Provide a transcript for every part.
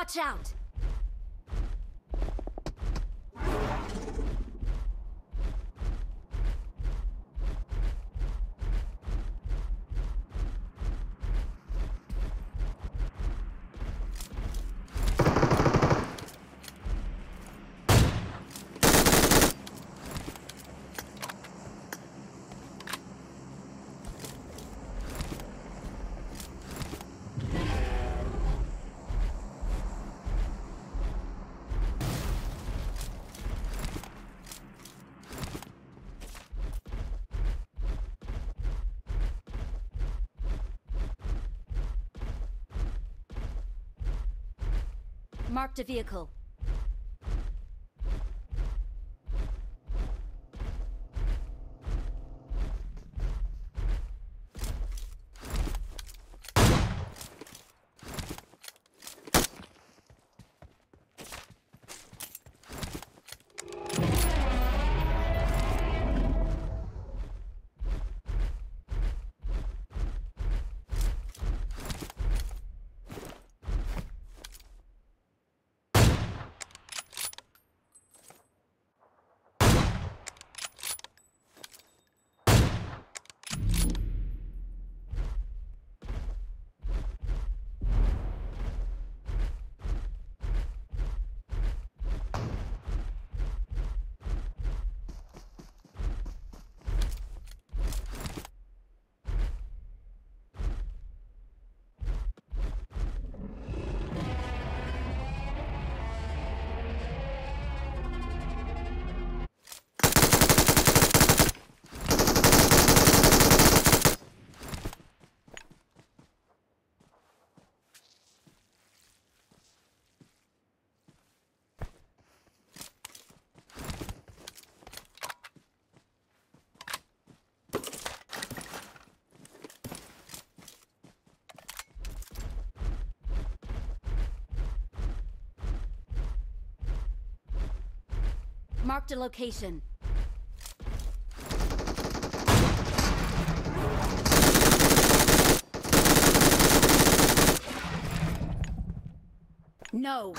Watch out! Marked a vehicle. Marked a location. No.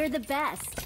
We're the best.